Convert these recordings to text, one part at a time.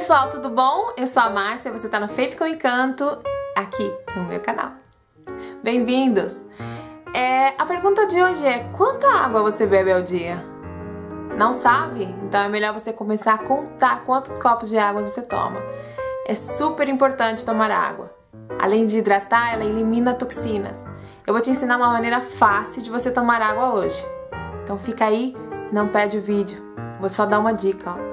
pessoal, tudo bom? Eu sou a Márcia, você está no Feito com Encanto, aqui no meu canal. Bem-vindos! É, a pergunta de hoje é, quanta água você bebe ao dia? Não sabe? Então é melhor você começar a contar quantos copos de água você toma. É super importante tomar água. Além de hidratar, ela elimina toxinas. Eu vou te ensinar uma maneira fácil de você tomar água hoje. Então fica aí e não perde o vídeo. Vou só dar uma dica, ó.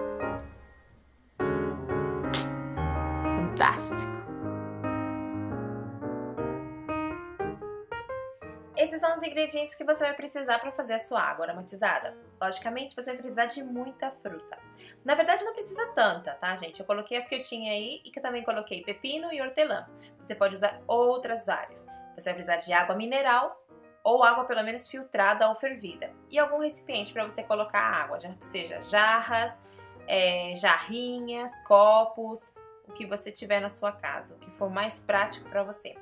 Ingredientes que você vai precisar para fazer a sua água aromatizada. Logicamente, você vai precisar de muita fruta. Na verdade, não precisa tanta, tá, gente? Eu coloquei as que eu tinha aí e que também coloquei pepino e hortelã. Você pode usar outras várias. Você vai precisar de água mineral ou água pelo menos filtrada ou fervida. E algum recipiente para você colocar a água, seja jarras, é, jarrinhas, copos, o que você tiver na sua casa, o que for mais prático para você.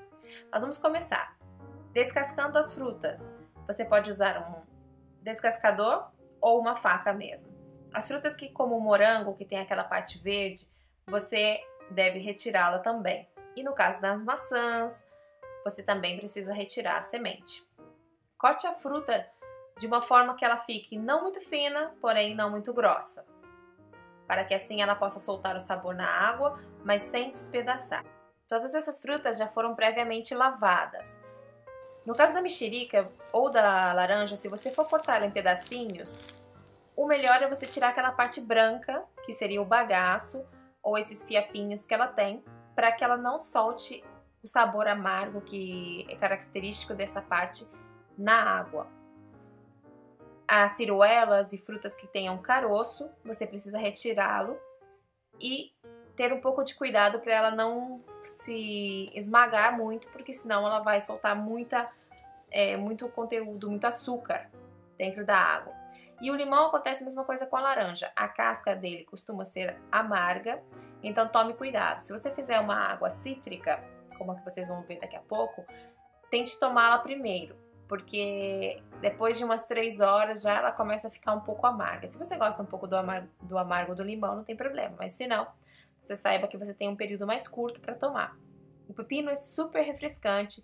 Nós vamos começar descascando as frutas. Você pode usar um descascador ou uma faca mesmo. As frutas que como o morango, que tem aquela parte verde, você deve retirá-la também. E no caso das maçãs, você também precisa retirar a semente. Corte a fruta de uma forma que ela fique não muito fina, porém não muito grossa para que assim ela possa soltar o sabor na água, mas sem despedaçar. Todas essas frutas já foram previamente lavadas. No caso da mexerica ou da laranja, se você for cortar ela em pedacinhos, o melhor é você tirar aquela parte branca, que seria o bagaço, ou esses fiapinhos que ela tem, para que ela não solte o sabor amargo que é característico dessa parte na água. As ciruelas e frutas que tenham caroço, você precisa retirá-lo e ter um pouco de cuidado para ela não se esmagar muito, porque senão ela vai soltar muita, é, muito conteúdo, muito açúcar dentro da água. E o limão acontece a mesma coisa com a laranja. A casca dele costuma ser amarga, então tome cuidado. Se você fizer uma água cítrica, como a que vocês vão ver daqui a pouco, tente tomá-la primeiro porque depois de umas três horas já ela começa a ficar um pouco amarga. Se você gosta um pouco do, amar do amargo do limão, não tem problema, mas se não, você saiba que você tem um período mais curto para tomar. O pepino é super refrescante,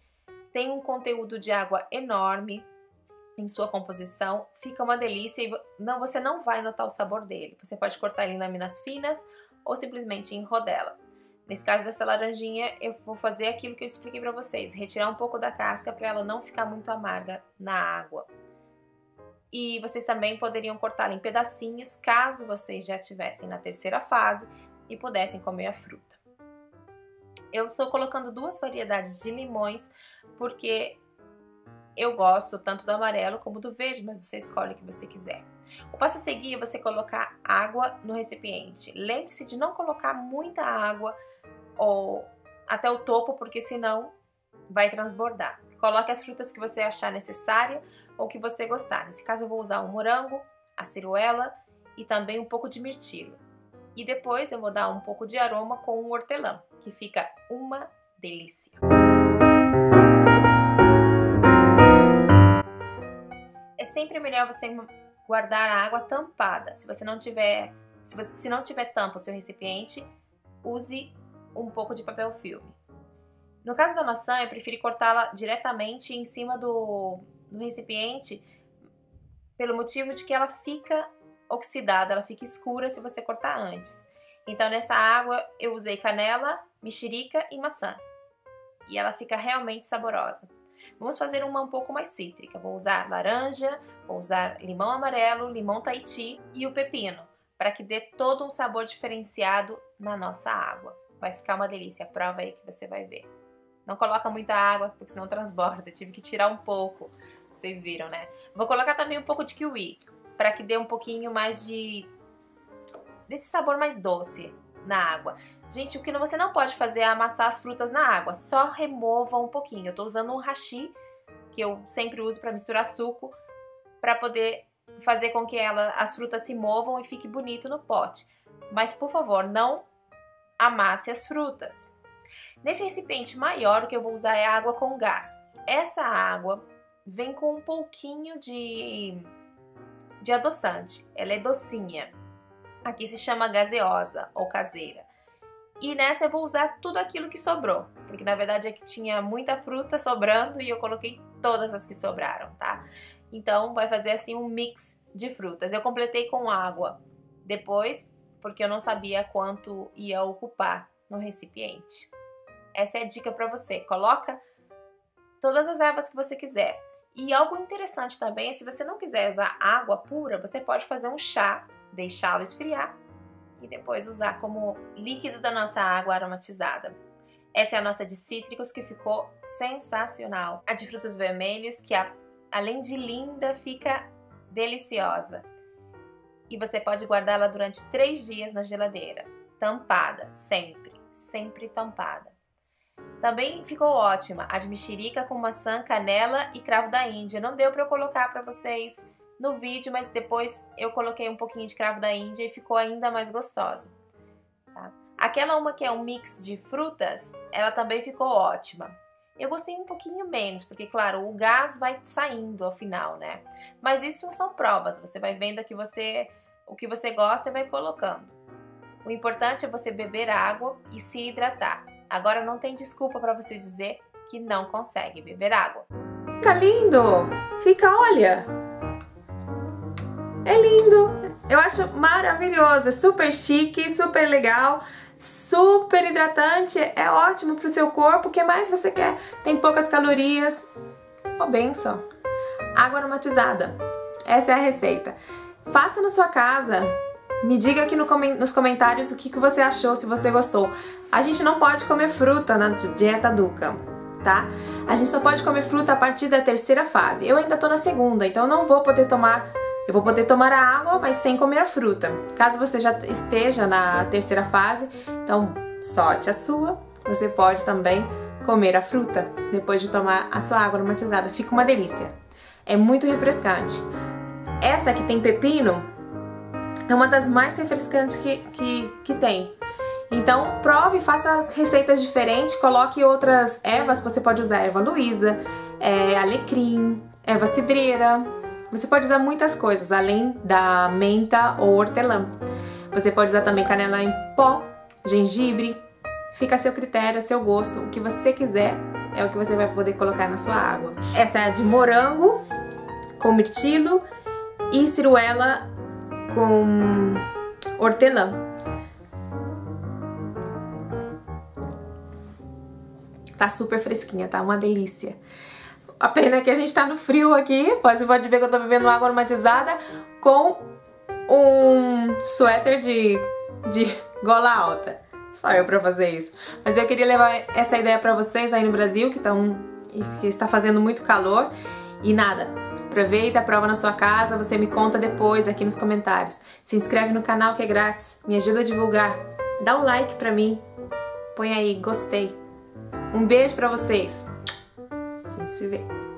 tem um conteúdo de água enorme em sua composição, fica uma delícia e não, você não vai notar o sabor dele. Você pode cortar ele em lâminas finas ou simplesmente em rodela. Nesse caso dessa laranjinha, eu vou fazer aquilo que eu expliquei para vocês, retirar um pouco da casca para ela não ficar muito amarga na água. E vocês também poderiam cortá-la em pedacinhos, caso vocês já estivessem na terceira fase e pudessem comer a fruta. Eu estou colocando duas variedades de limões, porque eu gosto tanto do amarelo como do verde, mas você escolhe o que você quiser. O passo a seguir é você colocar água no recipiente. Lembre-se de não colocar muita água ou até o topo, porque senão vai transbordar. Coloque as frutas que você achar necessária ou que você gostar. Nesse caso eu vou usar o morango, a ciruela e também um pouco de mirtilo. E depois eu vou dar um pouco de aroma com o hortelã, que fica uma delícia. É sempre melhor você guardar a água tampada. Se você não tiver, se, você, se não tiver tampa o seu recipiente, use um pouco de papel filme. No caso da maçã, eu prefiro cortá-la diretamente em cima do, do recipiente, pelo motivo de que ela fica oxidada, ela fica escura se você cortar antes. Então, nessa água, eu usei canela, mexerica e maçã. E ela fica realmente saborosa. Vamos fazer uma um pouco mais cítrica. Vou usar laranja, vou usar limão amarelo, limão Tahiti e o pepino, para que dê todo um sabor diferenciado na nossa água. Vai ficar uma delícia, prova aí que você vai ver. Não coloca muita água, porque senão transborda. Tive que tirar um pouco, vocês viram, né? Vou colocar também um pouco de kiwi, para que dê um pouquinho mais de... desse sabor mais doce na água. Gente, o que você não pode fazer é amassar as frutas na água, só remova um pouquinho. Eu tô usando um hashi, que eu sempre uso para misturar suco, para poder fazer com que ela, as frutas se movam e fique bonito no pote. Mas, por favor, não amasse as frutas. Nesse recipiente maior, o que eu vou usar é água com gás. Essa água vem com um pouquinho de, de adoçante, ela é docinha. Aqui se chama gaseosa ou caseira. E nessa eu vou usar tudo aquilo que sobrou, porque na verdade é que tinha muita fruta sobrando e eu coloquei todas as que sobraram, tá? Então vai fazer assim um mix de frutas. Eu completei com água depois, porque eu não sabia quanto ia ocupar no recipiente. Essa é a dica para você. Coloca todas as ervas que você quiser. E algo interessante também é se você não quiser usar água pura, você pode fazer um chá, deixá-lo esfriar e depois usar como líquido da nossa água aromatizada. Essa é a nossa de cítricos que ficou sensacional. A de frutos vermelhos que além de linda fica deliciosa. E você pode guardá-la durante três dias na geladeira, tampada, sempre, sempre tampada. Também ficou ótima a de mexerica com maçã, canela e cravo da Índia. Não deu para eu colocar para vocês no vídeo, mas depois eu coloquei um pouquinho de cravo da Índia e ficou ainda mais gostosa. Tá? Aquela uma que é um mix de frutas, ela também ficou ótima. Eu gostei um pouquinho menos, porque claro, o gás vai saindo ao final, né? Mas isso são provas, você vai vendo que você, o que você gosta e vai colocando. O importante é você beber água e se hidratar. Agora não tem desculpa para você dizer que não consegue beber água. Fica lindo! Fica, olha! É lindo! Eu acho maravilhoso, é super chique, super legal, super hidratante, é ótimo pro seu corpo. O que mais você quer? Tem poucas calorias. Ô, oh, benção! Água aromatizada. Essa é a receita. Faça na sua casa, me diga aqui no, nos comentários o que, que você achou, se você gostou. A gente não pode comer fruta na dieta Duca, tá? A gente só pode comer fruta a partir da terceira fase. Eu ainda tô na segunda, então não vou poder tomar... Eu vou poder tomar a água, mas sem comer a fruta. Caso você já esteja na terceira fase, então sorte a sua. Você pode também comer a fruta depois de tomar a sua água aromatizada. Fica uma delícia. É muito refrescante. Essa que tem pepino, é uma das mais refrescantes que, que, que tem. Então, prove, faça receitas diferentes, coloque outras ervas, você pode usar erva luísa, é, alecrim, erva cidreira, você pode usar muitas coisas, além da menta ou hortelã. Você pode usar também canela em pó, gengibre, fica a seu critério, a seu gosto, o que você quiser é o que você vai poder colocar na sua água. Essa é de morango, com mirtilo e ciruela com hortelã. Tá super fresquinha, tá uma delícia. A pena é que a gente tá no frio aqui, você pode ver que eu tô bebendo água aromatizada com um suéter de, de gola alta. Só eu pra fazer isso. Mas eu queria levar essa ideia pra vocês aí no Brasil, que, tão, que está fazendo muito calor. E nada, Aproveita, prova na sua casa, você me conta depois aqui nos comentários. Se inscreve no canal que é grátis, me ajuda a divulgar. Dá um like pra mim. Põe aí, gostei. Um beijo pra vocês. A gente se vê.